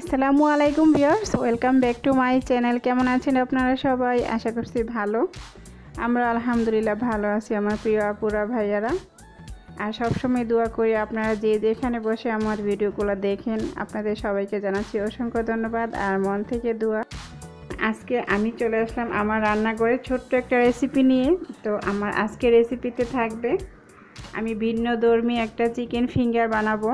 আসসালামু আলাইকুম viewers, welcome back to my channel. কেমন আছেন আপনারা সবাই? আশা করছি ভালো। আমরা আলহামদুলিল্লাহ ভালো আছি আমার প্রিয় আপুরা, ভাইয়ারা। আর সবসময় দোয়া করি আপনারা যে যেখানে বসে আমার ভিডিওগুলো দেখেন, আপনাদের সবাইকে জানাচ্ছি অসংখ্য ধন্যবাদ আর মন থেকে দোয়া। আজকে আমি চলে আসলাম আমার রান্নাঘরে ছোট্ট একটা রেসিপি নিয়ে। তো আমার আজকে রেসিপিতে থাকবে, আমি ভিন্ন ধর্মী একটা চিকেন ফিঙ্গার বানাবো।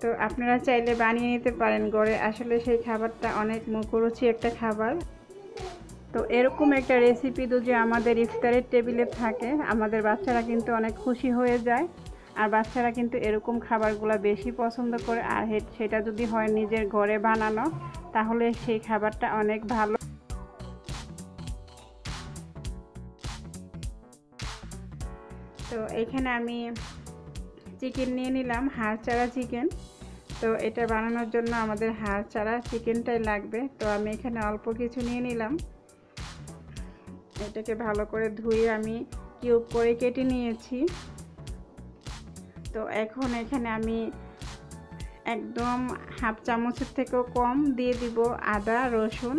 তো আপনারা চাইলে বানিয়ে নিতে পারেন। গড়ে আসলে সেই খাবারটা অনেক মুখরুচি একটা খাবার। তো এরকম একটা রেসিপি যদি আমাদের ইফতারের টেবিলে থাকে, আমাদের বাচ্চারা কিন্তু অনেক খুশি হয়ে যায়। আর বাচ্চারা কিন্তু এরকম খাবারগুলো বেশি পছন্দ করে। আর সেটা যদি হয় নিজের ঘরে বানানো, তাহলে সেই খাবারটা অনেক ভালো। তো এখানে আমি চিকেন নিয়ে নিলাম হাড় চারা চিকেন তো এটা বানানোর জন্য আমাদের হাড় চারা চিকেনটাই লাগবে। তো আমি এখানে অল্প কিছু নিয়ে নিলাম। এটাকে ভালো করে ধুয়ে আমি কিউব করে কেটে নিয়েছি। তো এখন এখানে আমি একদম হাফ চামচের থেকেও কম দিয়ে দিব আদা, রসুন।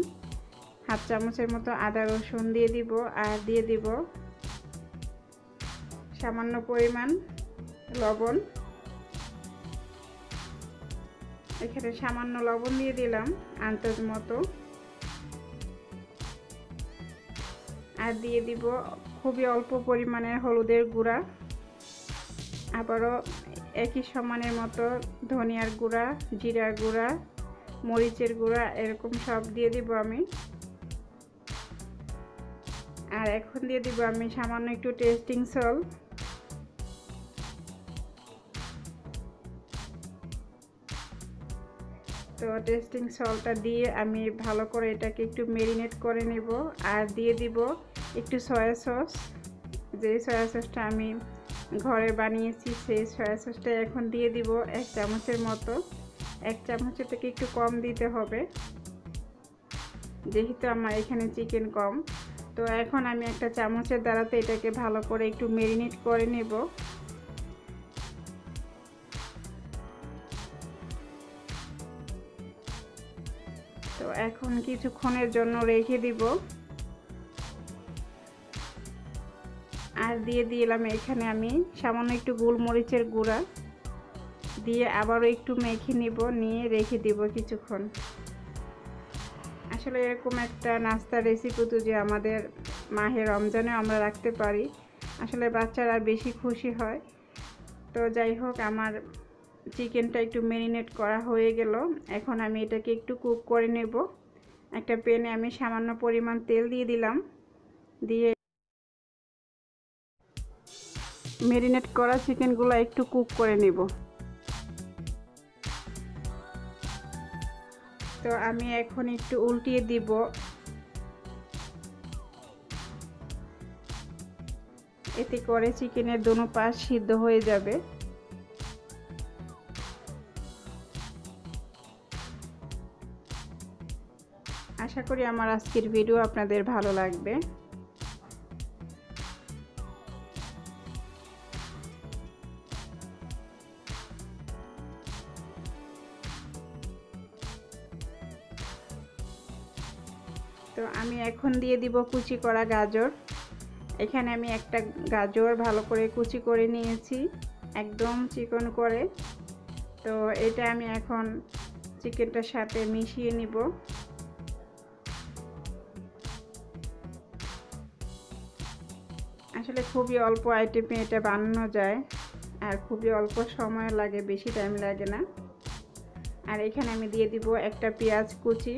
হাফ চামচের মতো আদা, রসুন দিয়ে দিব আর দিয়ে দিব সামান্য পরিমাণ লবণ। এখানে সামান্য লবণ দিয়ে দিলাম আন্দাজ মতো। আর দিয়ে দিব খুবই অল্প পরিমাণের হলুদের গুঁড়া। আবারও একই সমানের মতো ধনিয়ার গুঁড়া, জিরার গুঁড়া, মরিচের গুঁড়া এরকম সব দিয়ে দিব আমি। আর এখন দিয়ে দিব আমি সামান্য একটু টেস্টিং সল্ট তো টেস্টিং সল্টটা দিয়ে আমি ভালো করে এটাকে একটু মেরিনেট করে নেব আর দিয়ে দিব একটু সয়া সস। যে সয়া সসটা আমি ঘরে বানিয়েছি, সেই সয়া সসটা এখন দিয়ে দিব এক চামচের মতো। এক চামচের থেকে একটু কম দিতে হবে, যেহেতু আমার এখানে চিকেন কম। তো এখন আমি একটা চামচের দ্বারাতে এটাকে ভালো করে একটু মেরিনেট করে নেব। তো এখন কিছুক্ষণের জন্য রেখে দিব। আর দিয়ে দিলাম এখানে আমি সামান্য একটু গোলমরিচের গুঁড়া। দিয়ে আবারও একটু মেখে নিব, নিয়ে রেখে দিব কিছুক্ষণ। আসলে এরকম একটা নাস্তার রেসিপি তো যে আমাদের মাহে রমজানে আমরা রাখতে পারি। আসলে বাচ্চারা বেশি খুশি হয়। তো যাই হোক, আমার চিকেনটা একটু ম্যারিনেট করা হয়ে গেল। এখন আমি এটাকে একটু কুক করে নেব। একটা প্যানে আমি সামান্য পরিমাণ তেল দিয়ে দিলাম। দিয়ে ম্যারিনেট করা চিকেনগুলো একটু কুক করে নেব। তো আমি এখন একটু উল্টিয়ে দিব। এতে করে চিকেনের দোনো পাশ সিদ্ধ হয়ে যাবে। আশা করি আমার আজকের ভিডিও আপনাদের ভালো লাগবে। তো আমি এখন দিয়ে দিব কুচি করা গাজর। এখানে আমি একটা গাজর ভালো করে কুচি করে নিয়েছি, একদম চিকন করে। তো এটা আমি এখন চিকেনটার সাথে মিশিয়ে নিব। আসলে খুবই অল্প আইটেমে এটা বানানো যায়। আর খুবই অল্প সময় লাগে, বেশি টাইম লাগে না। আর এখানে আমি দিয়ে দিব একটা পেঁয়াজ কুচি।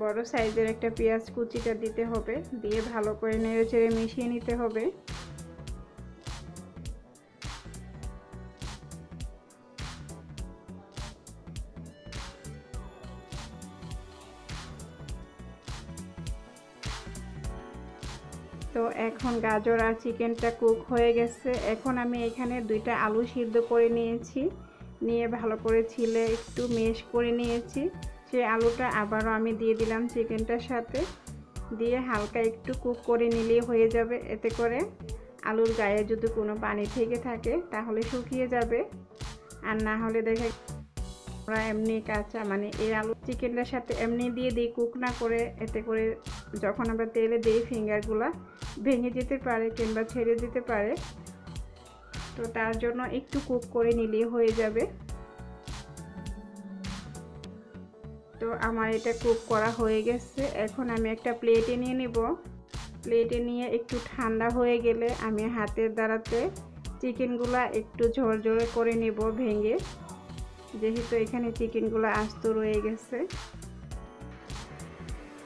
বড় সাইজের একটা পেঁয়াজ কুচিটা দিতে হবে, দিয়ে ভালো করে নেড়ে চেড়ে মিশিয়ে নিতে হবে। তো এখন গাজর আর চিকেনটা কুক হয়ে গেছে। এখন আমি এখানে দুইটা আলু সিদ্ধ করে নিয়েছি। নিয়ে ভালো করে ছিলে একটু মেশ করে নিয়েছি। সেই আলুটা আবারও আমি দিয়ে দিলাম চিকেনটার সাথে। দিয়ে হালকা একটু কুক করে নিলেই হয়ে যাবে। এতে করে আলুর গায়ে যদি কোনো পানি থেকে থাকে তাহলে শুকিয়ে যাবে। আর না হলে দেখে আমরা এমনি কাঁচা মানে এই আলু চিকেনটার সাথে এমনি দিয়ে দিই কুক না করে, এতে করে যখন আমরা তেলে দিই ফিঙ্গারগুলো, ভেঙে যেতে পারে কিংবা ছেড়ে দিতে পারে, তো তার জন্য একটু কুক করে নিলেই হয়ে যাবে। তো আমার এটা কুক করা হয়ে গেছে। এখন আমি একটা প্লেটে নিয়ে নিব। প্লেটে নিয়ে একটু ঠান্ডা হয়ে গেলে আমি হাতের দ্বারাতে চিকেনগুলা একটু ঝরঝরে করে নিব ভেঙে। যেহেতু এখানে চিকেনগুলো আস্ত রয়ে গেছে।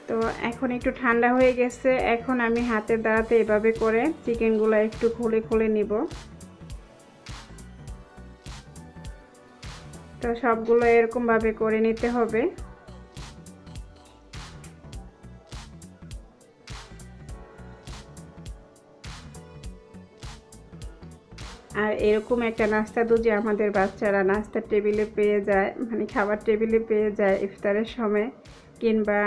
তো এখন একটু ঠান্ডা হয়ে গেছে। এখন আমি হাতের দ্বারাতে এভাবে করে চিকেনগুলো একটু খুলে খুলে নিব। তো সবগুলো এরকমভাবে করে নিতে হবে। আর এরকম একটা নাস্তা যে আমাদের বাচ্চারা নাস্তার টেবিলে পেয়ে যায় মানে খাবার টেবিলে পেয়ে যায় ইফতারের সময়। কিংবা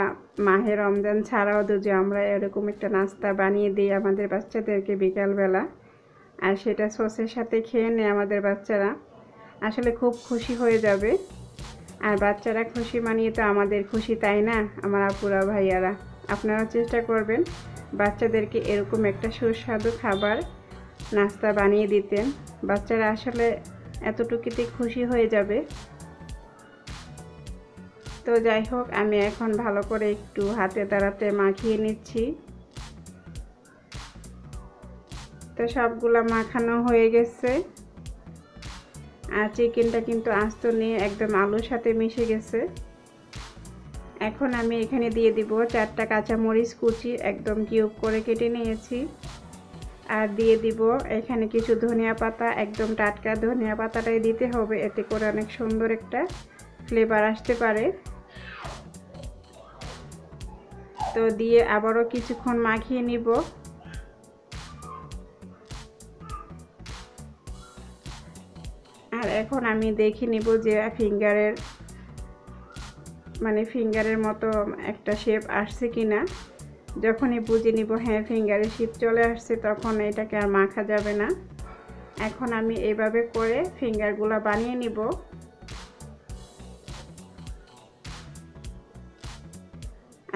মাহে রমজান ছাড়াও যে আমরা এরকম একটা নাস্তা বানিয়ে দিই আমাদের বাচ্চাদেরকে বিকালবেলা, আর সেটা সসের সাথে খেয়ে নেয় আমাদের বাচ্চারা, আসলে খুব খুশি হয়ে যাবে। আর বাচ্চারা খুশি মানিয়ে তো আমাদের খুশি, তাই না? আমার আপুরা, ভাইয়ারা আপনারা চেষ্টা করবেন বাচ্চাদেরকে এরকম একটা সুস্বাদু খাবার নাস্তা বানিয়ে দিতেন বাচ্চারা আসলে এতটুকুতে খুশি হয়ে যাবে। তো যাই হোক, আমি এখন ভালো করে একটু হাতে দাঁড়াতে মাখিয়ে নিচ্ছি। তো সবগুলা মাখানো হয়ে গেছে। আর চিকেনটা কিন্তু আস্ত নিয়ে একদম আলুর সাথে মিশে গেছে। এখন আমি এখানে দিয়ে দিব চারটা কাঁচামরিচ কুচি, একদম কিউব করে কেটে নিয়েছি। আর দিয়ে দিব এখানে কিছু ধনিয়া পাতা, একদম টাটকা ধনিয়া পাতাটাই দিতে হবে, এতে করে অনেক সুন্দর একটা ফ্লেভার আসতে পারে। তো দিয়ে আবারও কিছুক্ষণ মাখিয়ে নিব। আর এখন আমি দেখে নিব যে ফিঙ্গারের মানে ফিঙ্গারের মতো একটা শেপ আসছে কিনা। যখনই বুঝে নিব হ্যাঁ ফিঙ্গারে শীত চলে আসছে, তখন এটাকে আর মাখা যাবে না। এখন আমি এইভাবে করে ফিঙ্গারগুলো বানিয়ে নিব।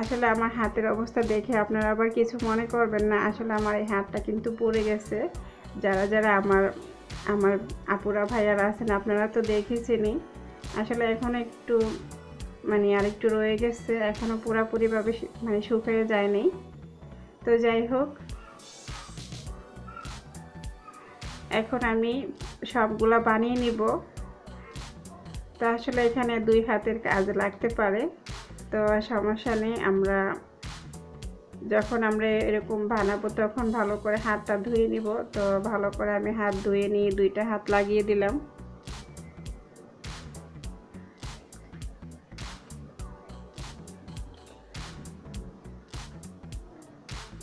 আসলে আমার হাতের অবস্থা দেখে আপনারা আবার কিছু মনে করবেন না। আসলে আমার এই হাতটা কিন্তু পড়ে গেছে। যারা যারা আমার আমার আপুরা, ভাইয়ারা আছেন, আপনারা তো দেখেছেনই। আসলে এখন একটু মানে আর একটু রয়ে গেছে। এখনও পুরাপুরিভাবে মানে শুকিয়ে যায়নি। তো যাই হোক। এখন আমি সবগুলা বানিয়ে নিব। তো আসলে এখানে দুই হাতের কাজ লাগতে পারে। তো সমস্যা নেই, আমরা যখন আমরা এরকম বানাবো তখন ভালো করে হাতটা ধুয়ে নিব। তো ভালো করে আমি হাত ধুয়ে নিয়ে দুইটা হাত লাগিয়ে দিলাম।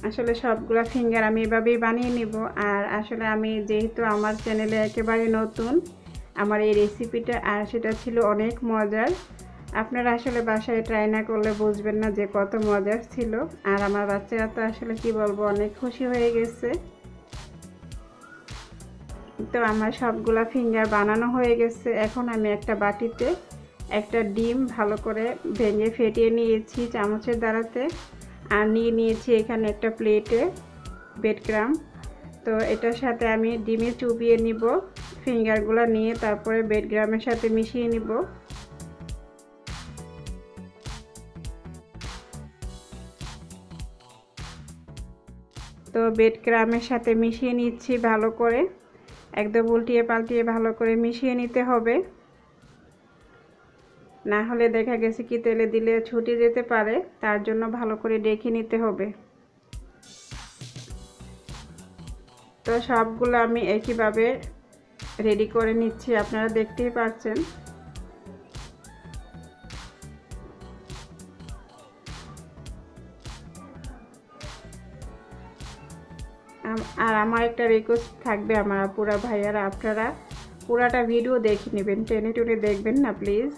আসলে সবগুলো ফিঙ্গার আমি এভাবেই বানিয়ে নিব। আর আসলে আমি যেহেতু আমার চ্যানেলে একেবারে নতুন, আমার এই রেসিপিটা আর সেটা ছিল অনেক মজার। আপনারা আসলে বাসায় ট্রাই না করলে বুঝবেন না যে কত মজার ছিল। আর আমার বাচ্চারা তো আসলে কি বলব, অনেক খুশি হয়ে গেছে। তো আমার সবগুলা ফিঙ্গার বানানো হয়ে গেছে। এখন আমি একটা বাটিতে একটা ডিম ভালো করে ভেঙে ফেটিয়ে নিয়েছি চামচের দ্বারাতে। আর নিয়ে নিয়েছি এখানে একটা প্লেটে বেডগ্রাম তো এটার সাথে আমি ডিমে চুবিয়ে নিব। ফিঙ্গারগুলো নিয়ে তারপরে বেডগ্রামের সাথে মিশিয়ে নিব। তো বেড ক্রামের সাথে মিশিয়ে নিচ্ছি ভালো করে। একদম উল্টিয়ে পাল্টিয়ে ভালো করে মিশিয়ে নিতে হবে। না হলে দেখা গেছে কি তেলে দিলে ছুটে যেতে পারে, তার জন্য ভালো করে ডেকে নিতে হবে। তো সবগুলো আমি একইভাবে রেডি করে নিচ্ছি, আপনারা দেখতেই পাচ্ছেন আমার একটা রিকোয়েস্ট থাকবে আমার পুরা ভাইয়ারা, আপনারা পুরাটা ভিডিও দেখে নেবেন, টেনে টুনে দেখবেন না প্লিজ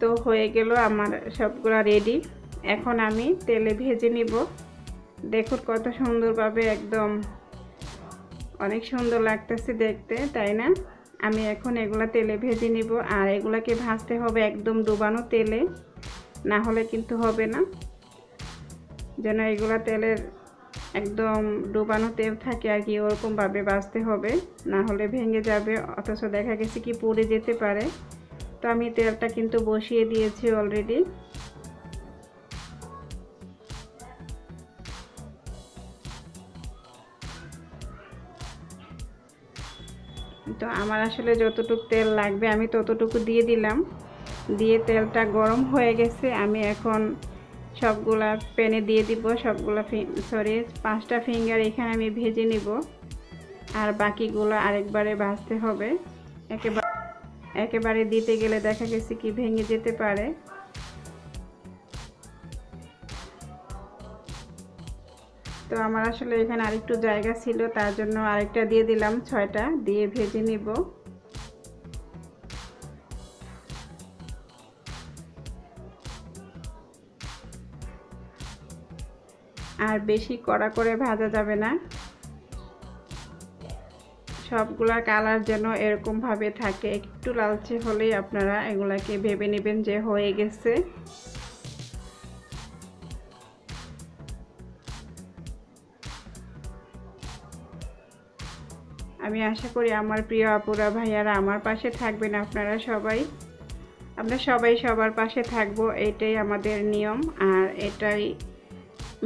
তো হয়ে গেল আমার সবগুলো রেডি এখন আমি তেলে ভেজে নিব। দেখুন কত সুন্দরভাবে একদম অনেক সুন্দর লাগতেছে দেখতে, তাই না? আমি এখন এগুলা তেলে ভেজে নিব। আর এগুলাকে ভাজতে হবে একদম ডুবানো তেলে, না হলে কিন্তু হবে না। যেন এগুলা তেলের একদম ডুবানো তেল থাকে আর কি, ওরকমভাবে বাজতে হবে, না হলে ভেঙে যাবে। অথচ দেখা গেছে কি পুড়ে যেতে পারে। তো আমি তেলটা কিন্তু বসিয়ে দিয়েছি অলরেডি তো আমার আসলে যতটুকু তেল লাগবে, আমি ততটুকু দিয়ে দিলাম। দিয়ে তেলটা গরম হয়ে গেছে, আমি এখন সবগুলা প্যানে দিয়ে দিব, সবগুলা সরি পাঁচটা ফিঙ্গার এখানে আমি ভেজে নিব। আর বাকিগুলো আরেকবারে ভাজতে হবে। একেবারে একেবারে দিতে গেলে দেখা গেছে কি ভেঙে যেতে পারে। তো আমার আসলে এখানে আরেকটু জায়গা ছিল, তার জন্য আরেকটা দিয়ে দিলাম, ছয়টা দিয়ে ভেজে নিব। আর বেশি কড়া করে ভাজা যাবে না। সবগুলা কালার যেন এরকমভাবে থাকে, একটু লালচে হলেই আপনারা এগুলাকে ভেবে নেবেন যে হয়ে গেছে। আমি আশা করি আমার প্রিয় আপুরা, ভাইয়ারা আমার পাশে থাকবেন আপনারা সবাই। আমরা সবাই সবার পাশে থাকব, এটাই আমাদের নিয়ম আর এটাই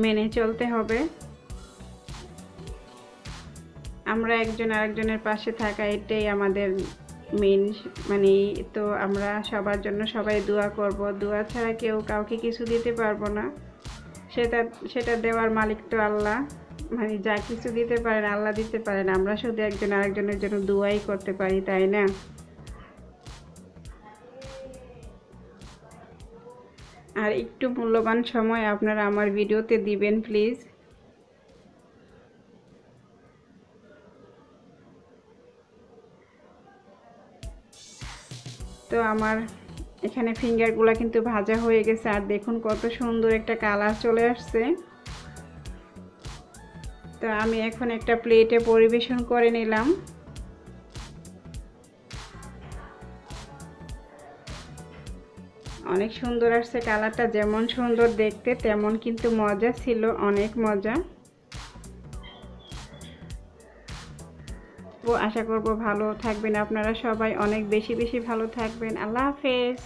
মেনে চলতে হবে। আমরা একজন আরেকজনের পাশে থাকা এটাই আমাদের মেন মানে তো আমরা সবার জন্য সবাই দোয়া করব। দোয়া ছাড়া কেউ কাউকে কিছু দিতে পারব না। সেটা সেটা দেওয়ার মালিক তো আল্লাহ। মানে যা কিছু দিতে পারেন, আল্লাহ দিতে পারেন, আমরা শুধু একজন আরেকজনের জন্য দোয়াই করতে পারি, তাই না? আর একটু মূল্যবান সময় আপনারা আমার ভিডিওতে দিবেন, প্লিজ। তো আমার এখানে ফিঙ্গারগুলো কিন্তু ভাজা হয়ে গেছে, আর দেখুন কত সুন্দর একটা কালার চলে আসছে। তো আমি এখন একটা প্লেটে পরিবেশন করে নিলাম। অনেক সুন্দর আসছে কালারটা, যেমন সুন্দর দেখতে, তেমন কিন্তু মজা ছিল, অনেক মজা। ও আশা করব ভালো থাকবেন আপনারা সবাই, অনেক বেশি বেশি ভালো থাকবেন। আল্লাহ হাফেজ।